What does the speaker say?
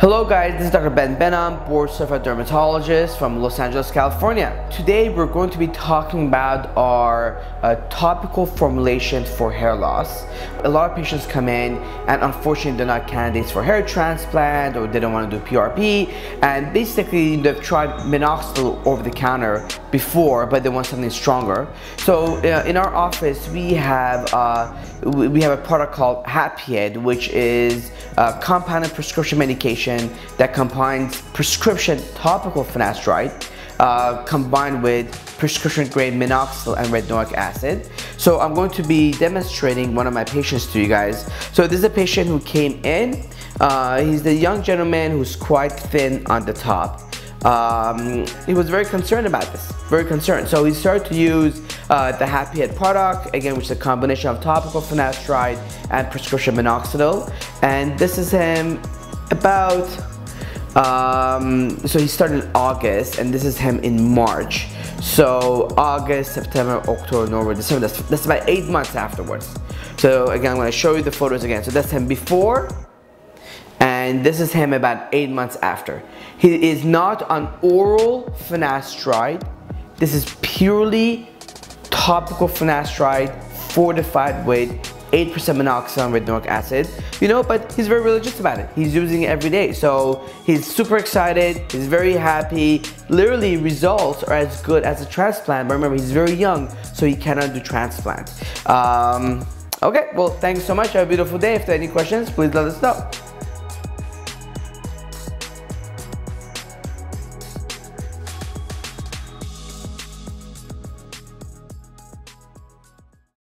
Hello guys, this is Dr. Ben Behnam, board certified dermatologist from Los Angeles, California. Today we're going to be talking about our uh, topical formulation for hair loss. A lot of patients come in and unfortunately they're not candidates for hair transplant or they don't want to do PRP and basically they've tried minoxidil over the counter before but they want something stronger. So uh, in our office we have uh, we have a product called Happy which is a compounded prescription medication that combines prescription topical finasteride uh, combined with prescription grade minoxidil and retinoic acid. So I'm going to be demonstrating one of my patients to you guys. So this is a patient who came in. Uh, he's the young gentleman who's quite thin on the top. Um, he was very concerned about this, very concerned. So he started to use uh, the Happy Head product, again, which is a combination of topical finasteride and prescription minoxidil. And this is him about um, so he started in August and this is him in March so August September October November December that's, that's about eight months afterwards so again I'm going to show you the photos again so that's him before and this is him about eight months after he is not on oral finasteride this is purely topical finasteride fortified with 8% minoxidil with retinoic acid, you know, but he's very religious about it. He's using it every day. So he's super excited, he's very happy. Literally results are as good as a transplant, but remember he's very young, so he cannot do transplant. Um, okay, well thanks so much, have a beautiful day. If there are any questions, please let us know.